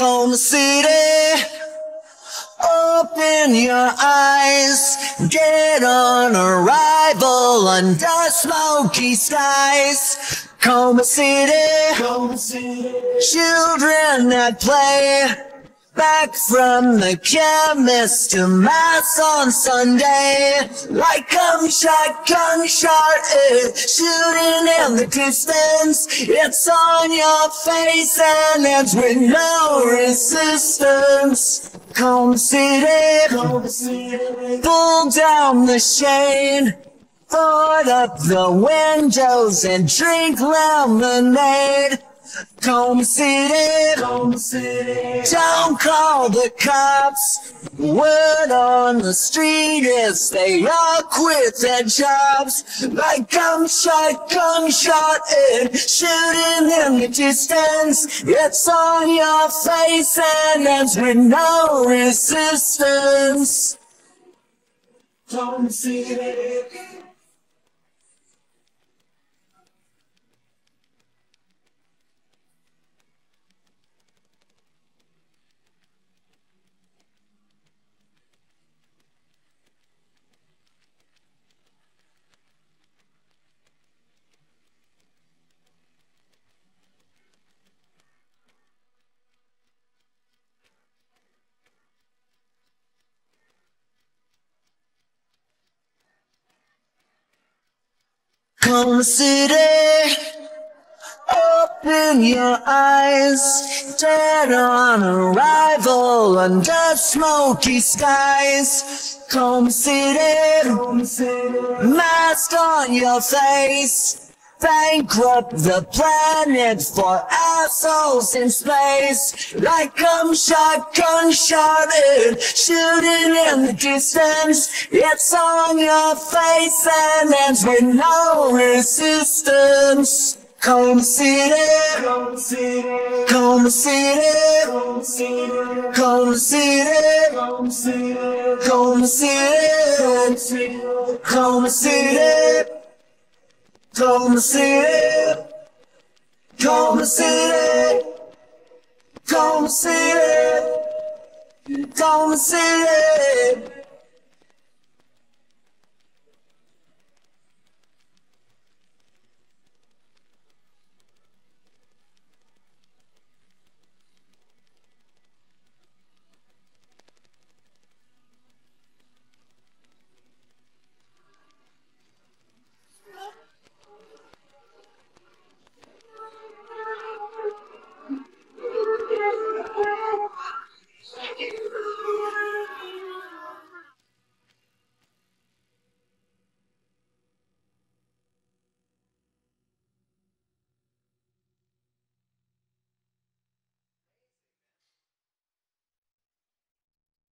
Oklahoma City. Open your eyes, get on arrival under smoky skies. Oklahoma City, children at play. Back from the chemist to mass on Sunday. Like gunshot, gunshot, eh, shooting in the distance. It's on your face and ends with no resistance. Coma City, pull down the shade. Put up the windows and drink lemonade. Coma City, don't call the cops. Word on the street is they all quit their jobs. Like gunshot, gunshot, and shooting in the distance. It's on your face and ends with no resistance. Coma City. City, open your eyes, dead on arrival under smoky skies. Coma City, mask on your face. Bankrupt the planet for assholes in space. Like gunshot, gunshot, and shooting in the distance. It's on your face and ends with no resistance. Coma City, Coma City, Coma City, Coma City, Coma City, Coma City, Coma City.